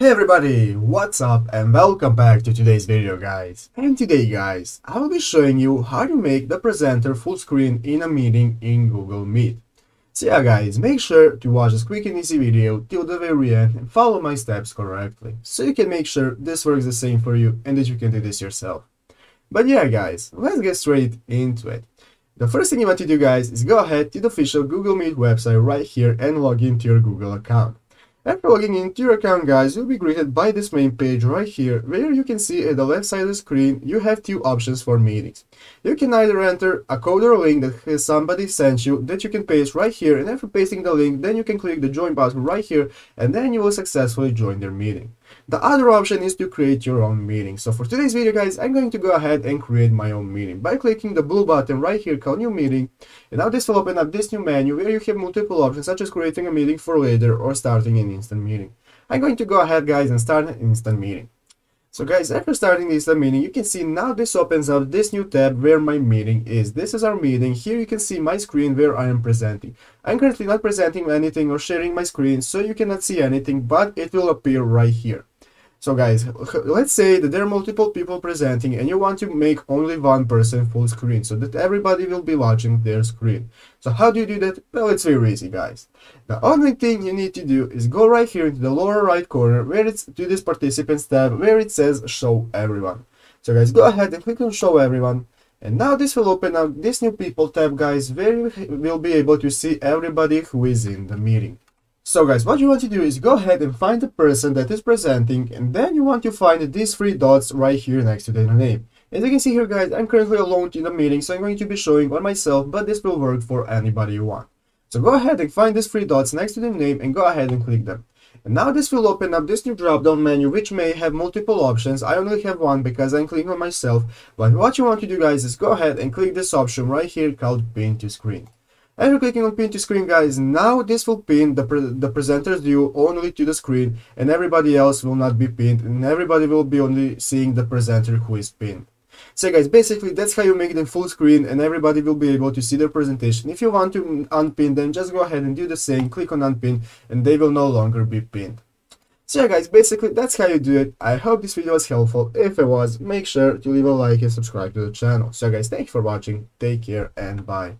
Hey everybody, what's up and welcome back to today's video guys. And today guys, I will be showing you how to make the presenter full screen in a meeting in Google Meet. So yeah guys, make sure to watch this quick and easy video till the very end and follow my steps correctly, so you can make sure this works the same for you and that you can do this yourself. But yeah guys, let's get straight into it. The first thing you want to do guys is go ahead to the official Google Meet website right here and log into your Google account. After logging into your account guys, you'll be greeted by this main page right here where you can see at the left side of the screen you have two options for meetings. You can either enter a code or link that somebody sent you that you can paste right here and after pasting the link then you can click the join button right here and then you will successfully join their meeting. The other option is to create your own meeting. So for today's video guys, I'm going to go ahead and create my own meeting by clicking the blue button right here called new meeting. And now this will open up this new menu where you have multiple options such as creating a meeting for later or starting an instant meeting. I'm going to go ahead guys and start an instant meeting. So guys, after starting this meeting, you can see now this opens up this new tab where my meeting is. This is our meeting. Here you can see my screen where I am presenting. I'm currently not presenting anything or sharing my screen, so you cannot see anything, but it will appear right here. So guys, let's say that there are multiple people presenting and you want to make only one person full screen so that everybody will be watching their screen. So how do you do that? Well, it's very easy guys. The only thing you need to do is go right here into the lower right corner where it's to this participants tab where it says show everyone. So guys, go ahead and click on show everyone. And now this will open up this new people tab guys where you will be able to see everybody who is in the meeting. So guys, what you want to do is go ahead and find the person that is presenting and then you want to find these three dots right here next to their name. As you can see here guys, I'm currently alone in the meeting so I'm going to be showing on myself but this will work for anybody you want. So go ahead and find these three dots next to the name and go ahead and click them. And now this will open up this new drop down menu which may have multiple options. I only have one because I'm clicking on myself. But what you want to do guys is go ahead and click this option right here called pin to screen. After clicking on pin to screen guys, now this will pin the, pre the presenter's view only to the screen and everybody else will not be pinned and everybody will be only seeing the presenter who is pinned. So guys, basically that's how you make them full screen and everybody will be able to see their presentation. If you want to unpin them, just go ahead and do the same, click on unpin and they will no longer be pinned. So yeah guys, basically that's how you do it. I hope this video was helpful. If it was, make sure to leave a like and subscribe to the channel. So guys, thank you for watching, take care and bye.